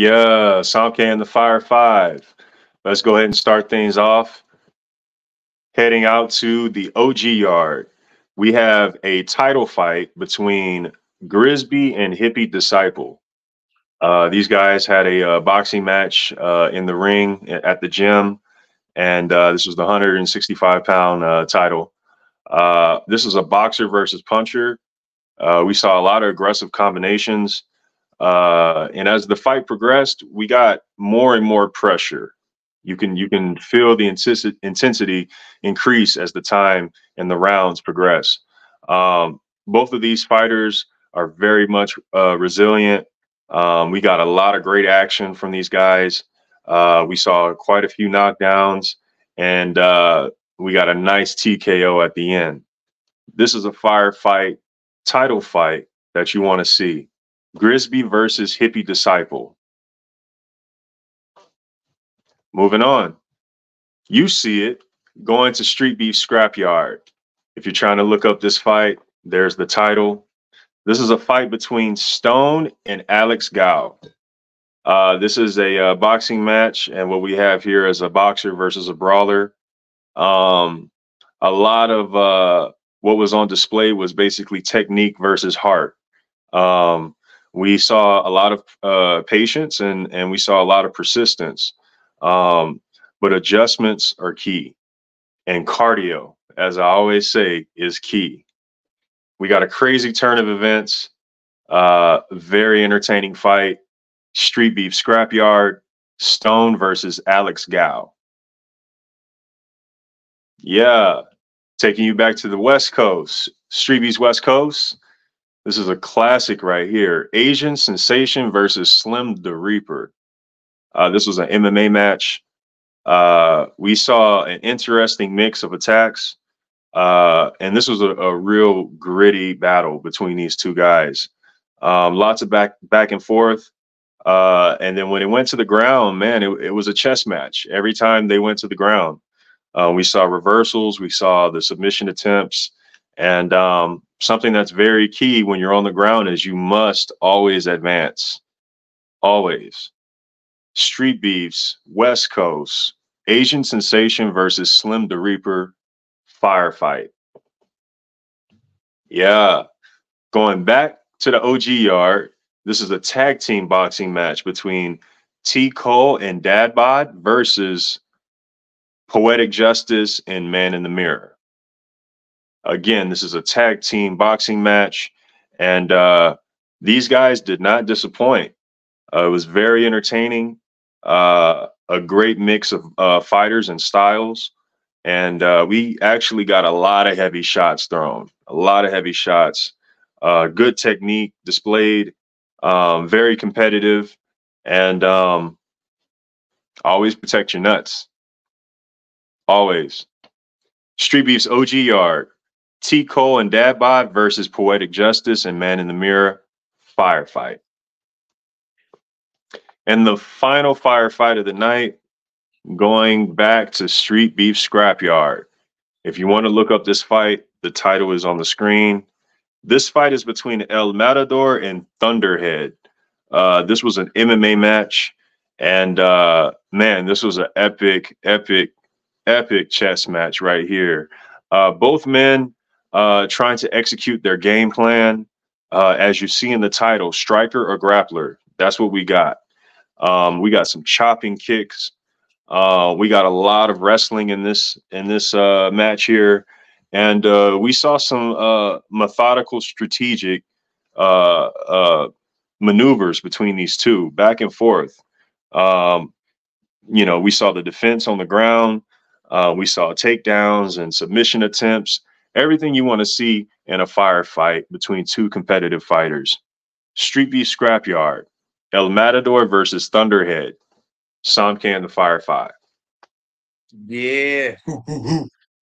Yeah, Somké and the Fire Five. Let's go ahead and start things off. Heading out to the OG yard, we have a title fight between Grisby and Hippie Disciple. Uh, these guys had a uh, boxing match uh, in the ring at the gym, and uh, this was the 165 pound uh, title. Uh, this is a boxer versus puncher. we saw a lot of aggressive combinations. Uh, and as the fight progressed, we got more and more pressure. You can you can feel the intensity increase as the time and the rounds progress. Um, both of these fighters are very much uh, resilient. Um, we got a lot of great action from these guys. Uh, we saw quite a few knockdowns, and uh, we got a nice TKO at the end. This is a firefight, title fight that you want to see. Grisby versus Hippie Disciple. Moving on. You see it going to Street Beef Scrapyard. If you're trying to look up this fight, there's the title. This is a fight between Stone and Alex Gao. Uh, this is a uh, boxing match, and what we have here is a boxer versus a brawler. Um, a lot of uh, what was on display was basically technique versus heart. Um, we saw a lot of uh, patience and and we saw a lot of persistence. Um, but adjustments are key, and cardio, as I always say, is key. We got a crazy turn of events, uh, very entertaining fight, street beef scrapyard, Stone versus Alex Gao. Yeah, taking you back to the West Coast, Street Beef's West Coast. This is a classic right here. Asian Sensation versus Slim the Reaper. Uh, this was an MMA match. Uh, we saw an interesting mix of attacks. Uh, and this was a, a, real gritty battle between these two guys. Um, lots of back back and forth. Uh, and then when it went to the ground, man, it, it, was a chess match. Every time they went to the ground, uh, we saw reversals, we saw the submission attempts, and um, something that's very key when you're on the ground is you must always advance. Always. Street Beefs, West Coast, Asian Sensation versus Slim the Reaper, firefight. Yeah. Going back to the OG yard, this is a tag team boxing match between T. Cole and Dad Bod versus Poetic Justice and Man in the Mirror. Again, this is a tag team boxing match, and uh, these guys did not disappoint. Uh, it was very entertaining, uh, a great mix of uh, fighters and styles, and uh, we actually got a lot of heavy shots thrown, a lot of heavy shots. Uh, good technique displayed, um, very competitive, and um, always protect your nuts. Always. Street Beef's OG Yard. T. Cole and Dad versus Poetic Justice and Man in the Mirror firefight. And the final firefight of the night, going back to Street Beef Scrapyard. If you want to look up this fight, the title is on the screen. This fight is between El Matador and Thunderhead. Uh, this was an MMA match, and uh, man, this was an epic, epic, epic chess match right here. Uh, both men uh, trying to execute their game plan. Uh, as you see in the title, striker or grappler. That's what we got. Um, we got some chopping kicks. Uh, we got a lot of wrestling in this in this uh, match here, and uh, we saw some uh, methodical, strategic uh, maneuvers between these two, back and forth. Um, you know, we saw the defense on the ground. we saw takedowns and submission attempts everything you want to see in a firefight between two competitive fighters. Street Beef Scrapyard, El Matador versus Thunderhead, Somké and the Fire Five. Yeah.